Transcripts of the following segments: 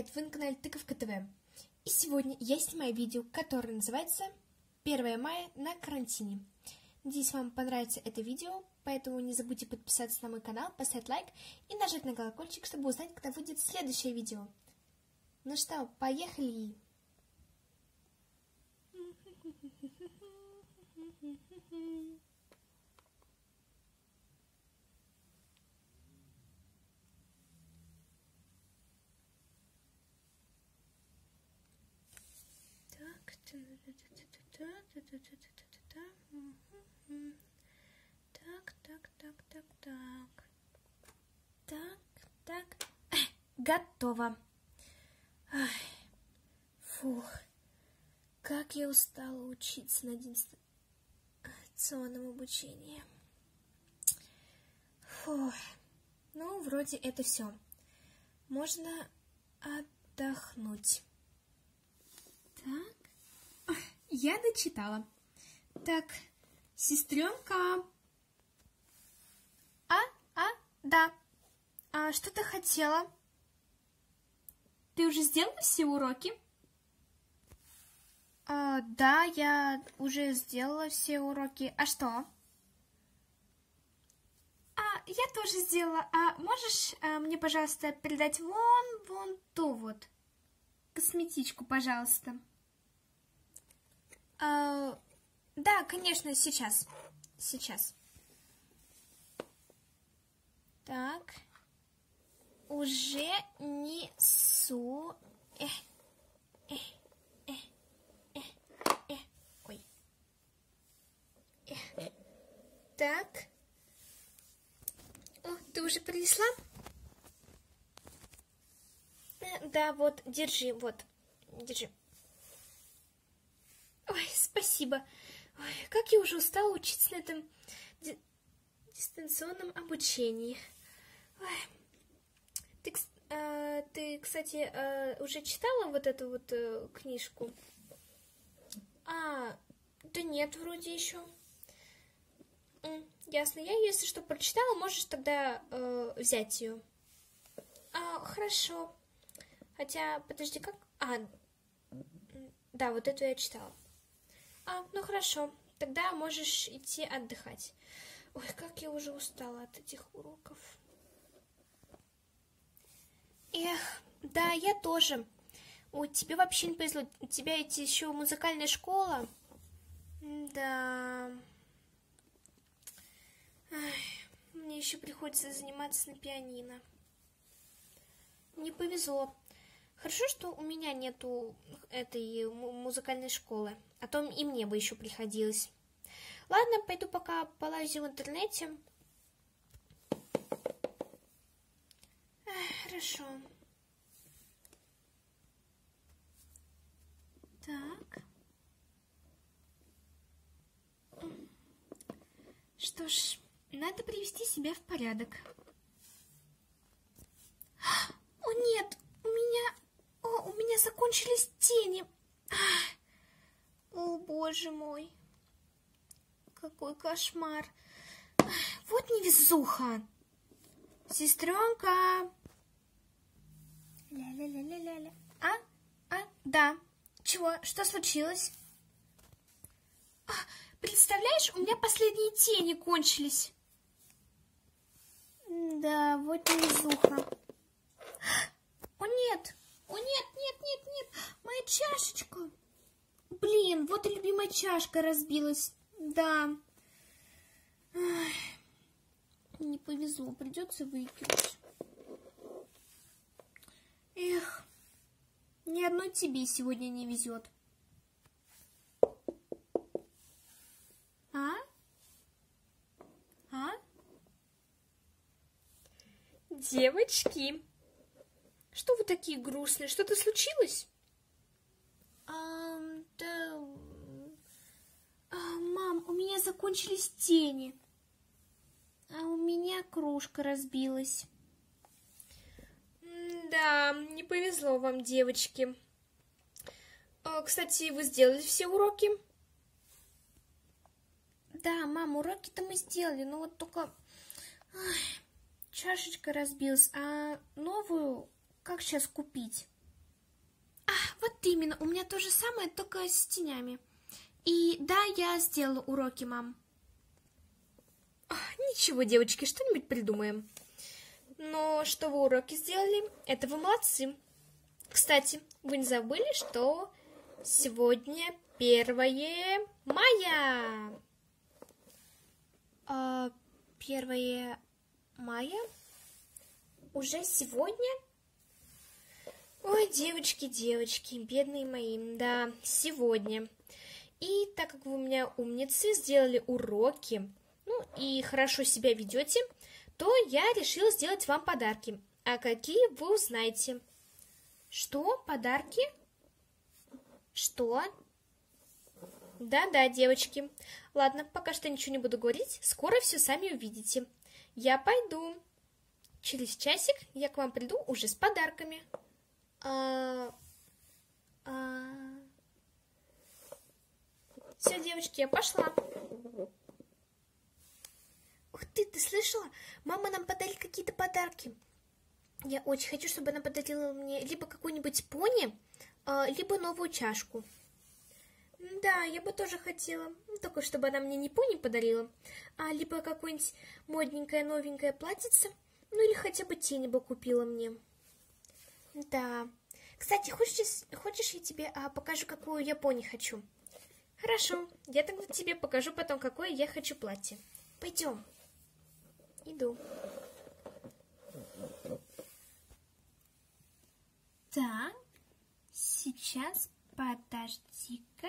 привет! Вы на канале Тыковка ТВ. И сегодня я снимаю видео, которое называется «1 мая на карантине». Надеюсь, вам понравится это видео, поэтому не забудьте подписаться на мой канал, поставить лайк и нажать на колокольчик, чтобы узнать, когда выйдет следующее видео. Ну что, поехали! Так, так, так, так, так, так. Так, так. Готово. Фух, как я устала учиться на дистанционном обучении. Фух, ну, вроде это все. Можно отдохнуть. Так, я дочитала. Так, сестренка. А, а, да. А что ты хотела? Ты уже сделала все уроки? А, да, я уже сделала все уроки. А что? А, я тоже сделала. А можешь а, мне, пожалуйста, передать вон, вон ту вот косметичку, пожалуйста? А, да, конечно, сейчас. Сейчас. Так. Уже несу. Э, э, э, э, э. Ой. Э. Так. О, ты уже принесла? Э, да, вот, держи, вот, держи. Спасибо. Ой, как я уже устала учиться на этом ди дистанционном обучении. Ой. Ты, э, ты, кстати, э, уже читала вот эту вот э, книжку? А, да нет, вроде еще. Ясно. Я, если что, прочитала, можешь тогда э, взять ее. А, хорошо. Хотя, подожди, как... А, да, вот эту я читала. А, ну хорошо, тогда можешь идти отдыхать. Ой, как я уже устала от этих уроков. Эх, да, я тоже. Ой, тебе вообще не повезло. У тебя ведь еще музыкальная школа. Да. Ай, мне еще приходится заниматься на пианино. Не повезло. Хорошо, что у меня нету этой музыкальной школы, а то и мне бы еще приходилось. Ладно, пойду пока полазю в интернете. Эх, хорошо. Так. Что ж, надо привести себя в порядок. О, нет, у меня... О, закончились тени. О, боже мой. Какой кошмар. Вот невезуха. Сестренка. Ля-ля-ля-ля-ля. А? А? Да. Чего? Что случилось? А, представляешь, у меня последние тени кончились. Да, вот невезуха. О, нет. О, нет, нет, нет, нет. Моя чашечка. Блин, вот и любимая чашка разбилась. Да. Не повезло, придется выкинуть. Эх, ни одной тебе сегодня не везет. А? А? Девочки, что вы такие грустные? Что-то случилось? А, да... А, мам, у меня закончились тени. А у меня кружка разбилась. Да, не повезло вам, девочки. А, кстати, вы сделали все уроки? Да, мам, уроки-то мы сделали, но вот только... Ай, чашечка разбилась, а новую как сейчас купить? Вот именно, у меня то же самое, только с тенями. И да, я сделала уроки, мам. Ничего, девочки, что-нибудь придумаем. Но что вы уроки сделали, это вы молодцы. Кстати, вы не забыли, что сегодня 1 мая? А, 1 мая? Уже сегодня? Ой, девочки, девочки, бедные мои, да, сегодня. И так как вы у меня умницы, сделали уроки, ну и хорошо себя ведете, то я решила сделать вам подарки. А какие вы узнаете. Что? Подарки? Что? Да-да, девочки. Ладно, пока что ничего не буду говорить, скоро все сами увидите. Я пойду. Через часик я к вам приду уже с подарками. А... А... Все, девочки, я пошла. Ух ты, ты слышала? Мама нам подарила какие-то подарки. Я очень хочу, чтобы она подарила мне либо какую-нибудь пони, а, либо новую чашку. Да, я бы тоже хотела. Ну, только чтобы она мне не пони подарила, а либо какое-нибудь модненькое новенькое платьице, ну или хотя бы тени бы купила мне. Да. Кстати, хочешь, хочешь я тебе а, покажу, какую я пони хочу? Хорошо, я тогда тебе покажу потом, какое я хочу платье. Пойдем. Иду. Так, сейчас подожди-ка.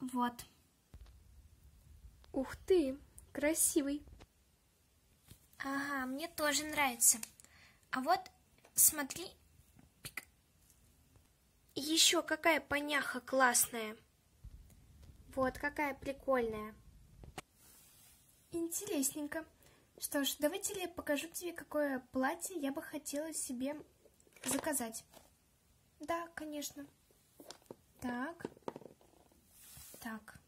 Вот. Ух ты, красивый. Ага, мне тоже нравится. А вот, смотри, еще какая поняха классная. Вот, какая прикольная. Интересненько. Что ж, давайте я покажу тебе, какое платье я бы хотела себе заказать. Да, конечно. Так. Так.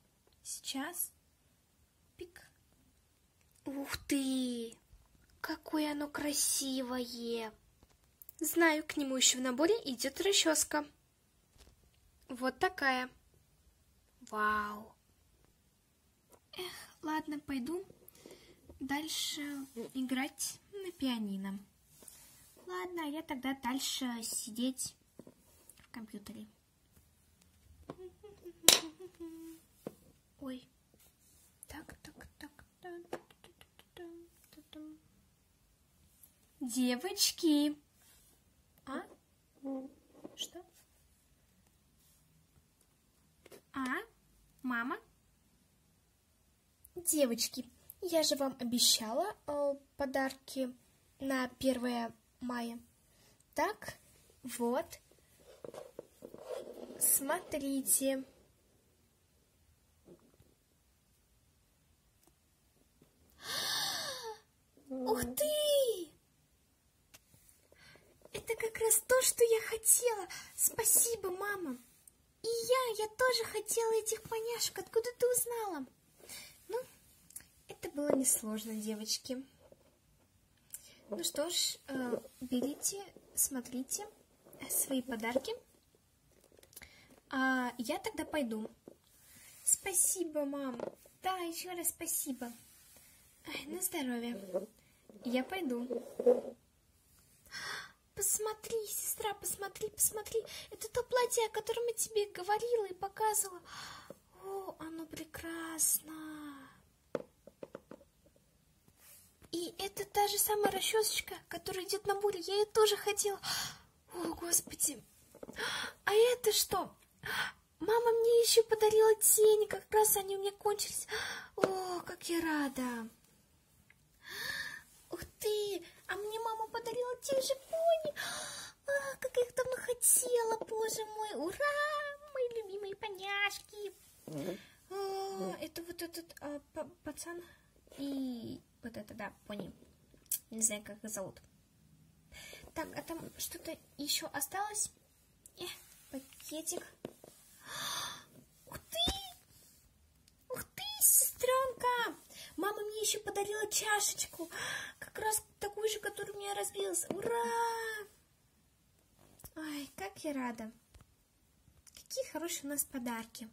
Сейчас. Пик. Ух ты! Какое оно красивое! Знаю, к нему еще в наборе идет расческа. Вот такая. Вау. Эх, ладно, пойду дальше играть на пианино. Ладно, я тогда дальше сидеть в компьютере. Ой. Так, так, так, так. Девочки. А? Что? А? Мама? Девочки, я же вам обещала э, подарки на 1 мая. Так, вот. Смотрите. Ух ты! Это как раз то, что я хотела. Спасибо, мама. И я, я тоже хотела этих поняшек. Откуда ты узнала? Ну, это было несложно, девочки. Ну что ж, э, берите, смотрите свои подарки. А я тогда пойду. Спасибо, мам. Да, еще раз спасибо. Ай, на здоровье. Я пойду. Посмотри, сестра, посмотри, посмотри. Это то платье, о котором я тебе говорила и показывала. О, оно прекрасно. И это та же самая расчесочка, которая идет на буре. Я ее тоже хотела. О, господи. А это что? Мама мне еще подарила тени, как раз они у меня кончились. О, как я рада. Ух ты, а мне мама подарила те же пони. А, как я их давно хотела, боже мой. Ура, мои любимые поняшки. А, это вот этот а, пацан и вот это, да, пони. Не знаю, как их зовут. Так, а там что-то еще осталось? Э, пакетик. Ух ты! Ух ты, сестренка! Мама мне еще подарила чашечку. Как раз такую же, которая у меня разбилась. Ура! Ай, как я рада. Какие хорошие у нас подарки.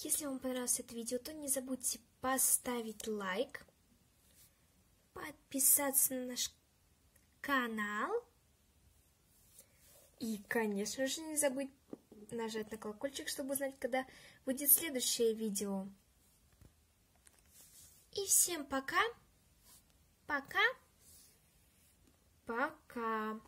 Если вам понравилось это видео, то не забудьте поставить лайк, подписаться на наш канал и, конечно же, не забудь нажать на колокольчик, чтобы узнать, когда выйдет следующее видео. Всем пока! Пока! Пока!